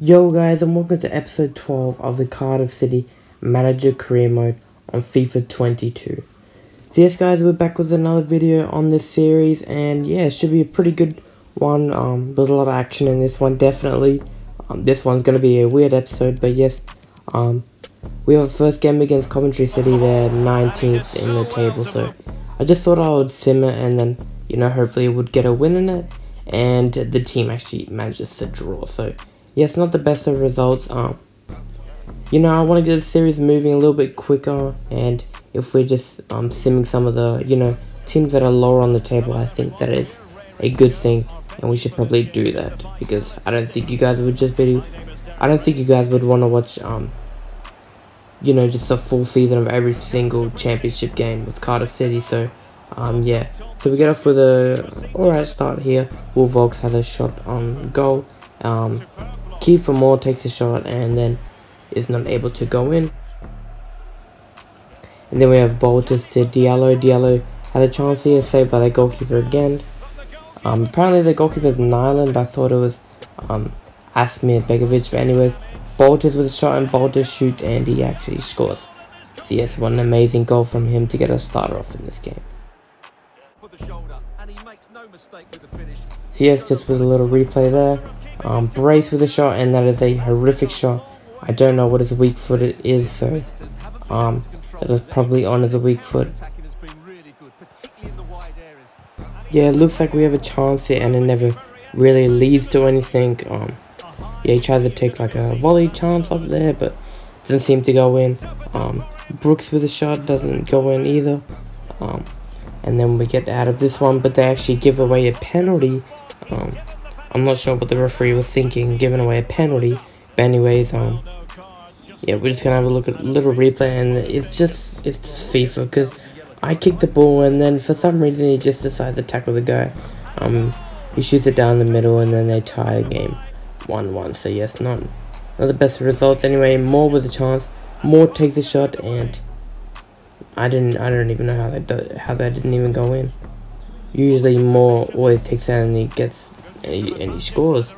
Yo guys and welcome to episode 12 of the Cardiff City Manager Career Mode on FIFA 22. So yes guys, we're back with another video on this series and yeah, it should be a pretty good one. Um, there's a lot of action in this one, definitely. Um, this one's going to be a weird episode, but yes, um, we have a first game against Coventry City, they're 19th in the table, so I just thought I would simmer and then, you know, hopefully we would get a win in it, and the team actually manages to draw, so yes, not the best of results. Um, you know, I want to get the series moving a little bit quicker, and if we're just um, simming some of the, you know, teams that are lower on the table, I think that is a good thing, and we should probably do that, because I don't think you guys would just be, I don't think you guys would want to watch, um, you know, just a full season of every single championship game with Cardiff City, so, um, yeah. So we get off with a alright start here. Will Vaulks has a shot on goal. Um, Kieffer Moore takes a shot and then is not able to go in. And then we have Boltus to Diallo. Diallo had a chance here, saved by the goalkeeper again. Um, apparently the goalkeeper is Nyland. I thought it was um, Asmir Begovic. But anyways, Boltus with a shot and Boltus shoots and he actually scores. So yes, what an amazing goal from him to get a starter off in this game. So yes, just with a little replay there. Um, brace with a shot, and that is a horrific shot. I don't know what his weak foot it is, so um, that is probably on his weak foot. Yeah, it looks like we have a chance here, and it never really leads to anything. Um, yeah, he tries to take like a volley chance up there, but doesn't seem to go in. Um, Brooks with a shot doesn't go in either. Um, and then we get out of this one, but they actually give away a penalty. Um, I'm not sure what the referee was thinking, giving away a penalty. But anyways, um, yeah, we're just gonna have a look at a little replay, and it's just it's just FIFA because I kicked the ball, and then for some reason he just decides to tackle the guy. Um, he shoots it down the middle, and then they tie the game, one-one. So yes, not not the best results. Anyway, Moore with a chance. Moore takes a shot, and I didn't I don't even know how that how that didn't even go in. Usually Moore always takes that and he gets and he, and he scores.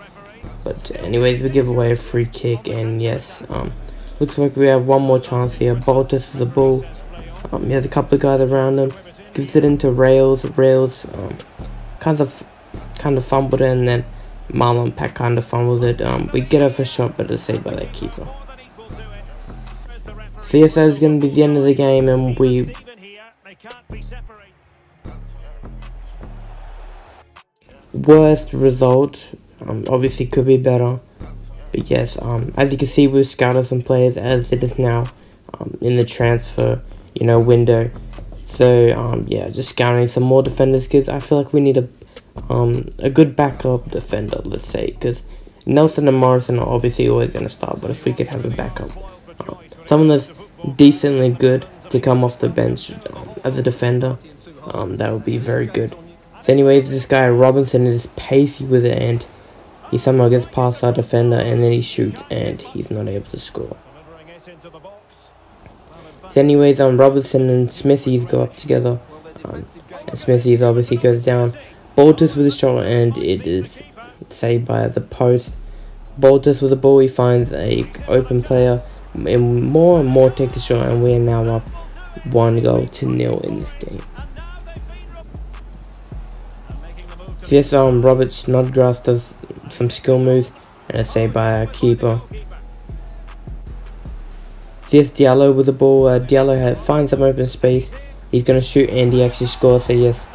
But anyways, we give away a free kick, and yes, um, looks like we have one more chance here. Boltus is the ball. Um, he has a couple of guys around him. Gives it into Rails. Rails um, kind of kind of fumbled it, and then Marlon Pack kind of fumbles it. Um, we get a first shot, but it's saved by that keeper. CSO is going to be the end of the game, and we worst result. Um, obviously could be better. But yes, um, as you can see, we've scouted some players as it is now um, in the transfer, you know, window. So um, yeah, just scouting some more defenders because I feel like we need a um a good backup defender, let's say, because Nelson and Morrison are obviously always gonna start, but if we could have a backup, um, someone that's decently good to come off the bench um, as a defender, um, that would be very good. So anyways, this guy Robinson is pacey with it and he somehow gets past our defender and then he shoots and he's not able to score. So anyways, um, Robinson and Smithies go up together. Um, and Smithies obviously goes down. Boltus with a shot and it is saved by the post. Boltus with the ball, he finds a open player. And more and more take the shot and we are now up one goal to nil in this game. Yes, um, Robert Snodgrass does some skill moves, and a save by a keeper. Yes, Diallo with the ball. Uh, Diallo finds some open space. He's going to shoot, and he actually scores. So, yes,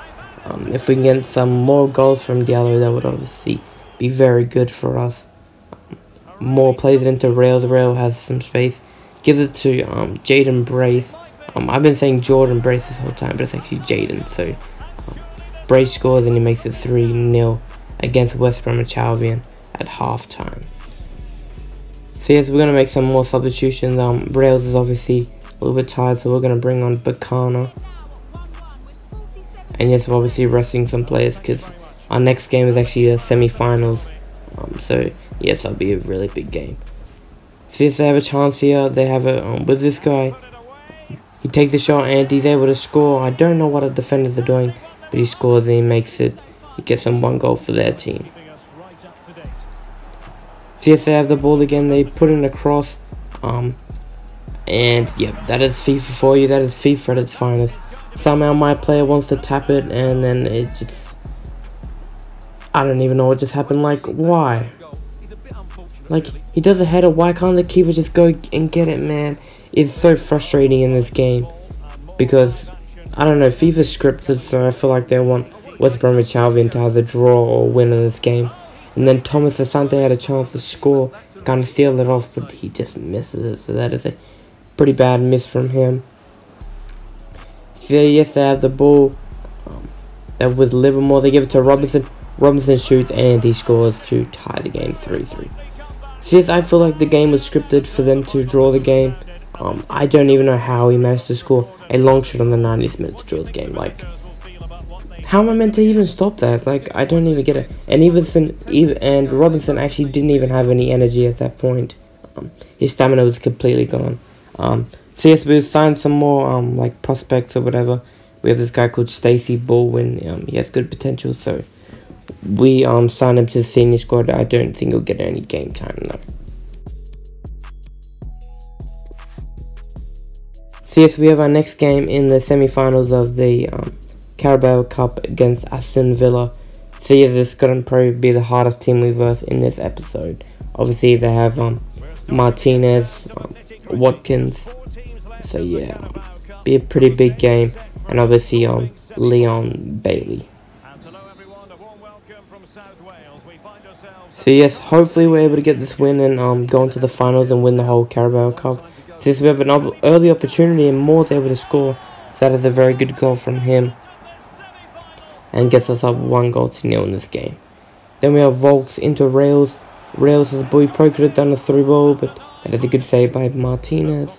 um, if we can get some more goals from Diallo, that would obviously be very good for us. Um, more plays it into Rails. Rail has some space. Gives it to um, Jaden Braith. Um, I've been saying Jordan Braith this whole time, but it's actually Jaden. So, Brace scores and he makes it 3-0 against West Bromwich Albion at halftime. So yes, we're going to make some more substitutions. Um, Rails is obviously a little bit tired, so we're going to bring on Bacana. And yes, we're obviously resting some players because our next game is actually a semi-finals. Um, so yes, that'll be a really big game. So yes, they have a chance here. They have it um, with this guy. He takes the shot and he's able to score. I don't know what the defenders are doing. But he scores and he makes it. He gets them one goal for their team. CS they have the ball again. They put in a cross. Um, and yep, that is FIFA for you. That is FIFA at its finest. Somehow my player wants to tap it, and then it just. I don't even know what just happened. Like, why? Like, he does a header. Why can't the keeper just go and get it, man? It's so frustrating in this game. Because, I don't know, FIFA's scripted, so I feel like they want West Bromwich Albion to a draw or win in this game. And then Thomas Asante had a chance to score, kind of steal it off, but he just misses it. So that is a pretty bad miss from him. So yes, they have the ball. Um, that was Livermore. They give it to Robinson. Robinson shoots and he scores to tie the game 3-3. So yes, I feel like the game was scripted for them to draw the game. Um, I don't even know how he managed to score a long shot on the 90th minute to draw the game. Like, how am I meant to even stop that? Like, I don't even get it. And Evenson, and Robinson actually didn't even have any energy at that point. Um, his stamina was completely gone. Um, CSB signed some more um, like prospects or whatever. We have this guy called Stacey Baldwin. Um, he has good potential, so we um signed him to the senior squad. I don't think he'll get any game time though. So yes, we have our next game in the semi-finals of the um, Carabao Cup against Aston Villa. This is going to probably be the hardest team we verse in this episode. Obviously, they have um, Martinez, um, Watkins. So yeah, be a pretty big game, and obviously um Leon Bailey. So yes, hopefully we're able to get this win and um go into the finals and win the whole Carabao Cup. Since we have an early opportunity and Moore's able to score, so that is a very good goal from him. And gets us up one goal to nil in this game. Then we have Vaulks into Rails. Rails has a boy pro could have done a three ball, but that is a good save by Martinez.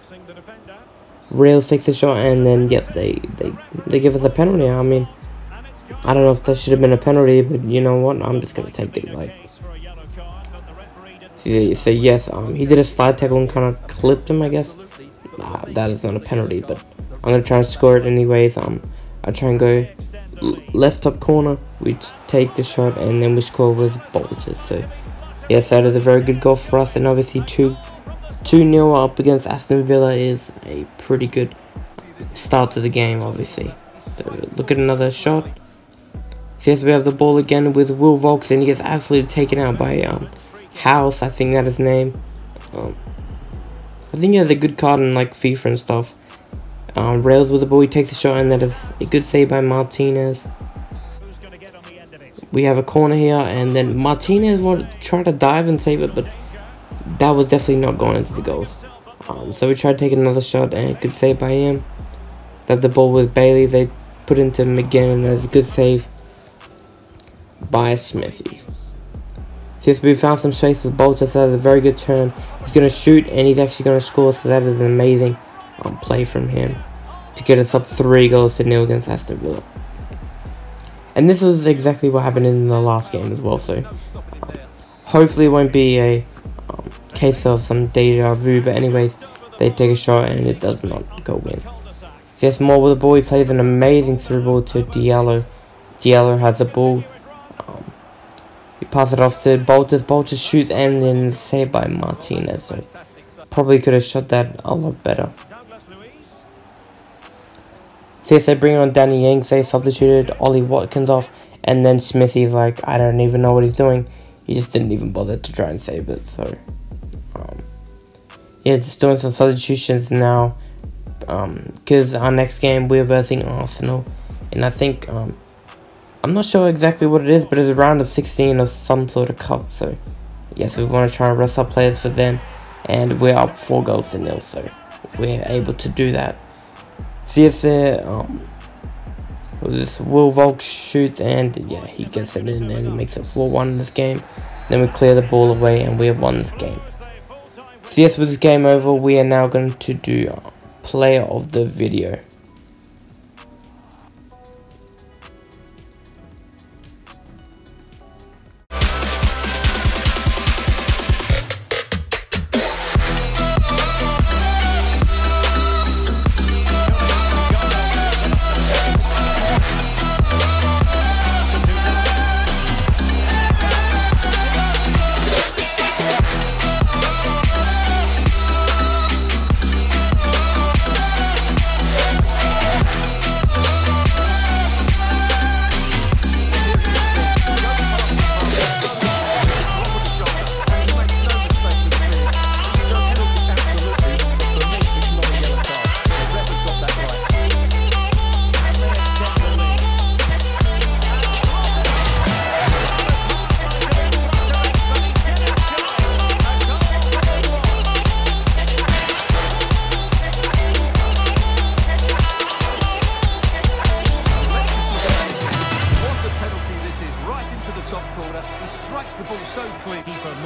Rails takes a shot and then yep they, they they give us a penalty. I mean I don't know if that should have been a penalty, but you know what? I'm just gonna take it like so, so yes, um he did a slide tackle and kinda clipped him I guess. Nah, that is not a penalty, but I'm gonna try and score it anyways. Um I try and go left top corner, we take the shot and then we score with Bolters. So yes, that is a very good goal for us and obviously two 2-0 up against Aston Villa is a pretty good start to the game, obviously. So look at another shot. Says we have the ball again with Will Vaulks and he gets absolutely taken out by um, House, I think that is name. Um, I think he has a good card in like FIFA and stuff. Um, Rails with the ball, he takes a shot and that is a good save by Martinez. We have a corner here and then Martinez to try to dive and save it but that was definitely not going into the goals. Um, so we tried to take another shot and good save by him. That the ball with Bailey, they put into McGinn and there's a good save by Smithy. Since we found some space with Bolter, so that's a very good turn. He's going to shoot and he's actually going to score, so that is an amazing um, play from him to get us up three goals to nil against Aston Villa. And this is exactly what happened in the last game as well, so um, hopefully it won't be a case of some deja vu, but anyways, they take a shot and it does not go in. Just more with the ball, he plays an amazing through ball to Diallo. Diallo has the ball. Passes it off to Bolters. Bolters shoots and then saved by Martinez. So probably could have shot that a lot better. See they bring on Danny Yanks, they substituted Ollie Watkins off, and then Smithy's like, I don't even know what he's doing. He just didn't even bother to try and save it, so um, yeah, just doing some substitutions now. Because um, our next game we're versing Arsenal, and I think um, I'm not sure exactly what it is, but it's a round of 16 of some sort of cup. So yes, we want to try and rest our players for them, and we're up four goals to nil, so we're able to do that. So yes, there. Um, this Will Volk shoots and yeah, he gets it in and makes it 4-1 in this game. Then we clear the ball away and we have won this game. So yes, with this game over, we are now going to do player of the video.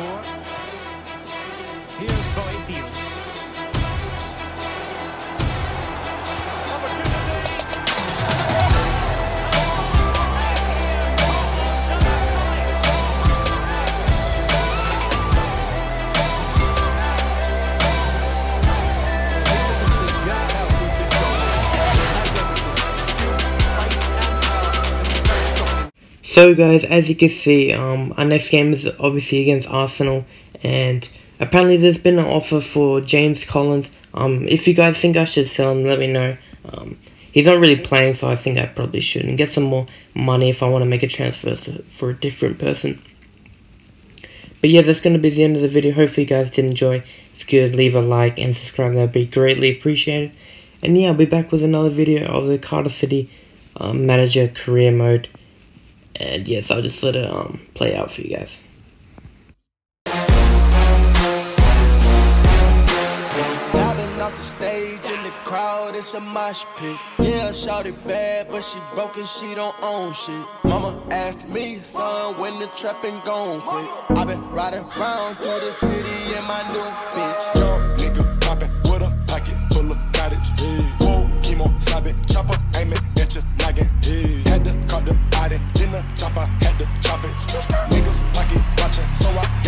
Moore. Here's Boyd So guys, as you can see, um, our next game is obviously against Arsenal, and apparently there's been an offer for James Collins. Um, if you guys think I should sell him, let me know. Um, he's not really playing, so I think I probably should and get some more money if I want to make a transfer for a different person. But yeah, that's going to be the end of the video. Hopefully you guys did enjoy. If you could leave a like and subscribe, that would be greatly appreciated. And yeah, I'll be back with another video of the Cardiff City um, Manager Career Mode. And yes, I'll just let it um, play out for you guys. crowd, it's a mosh pit. Yeah, shorty bad, but she she don't own shit. Mama asked me, son, when the trapping. I been riding through the city in my new bitch. Young nigga with a pocket full of cottage. Whoa, chemo, chopper, aiming at like it. Had to cut the body, then the top, I had to chop it. Niggas pocket watching, so I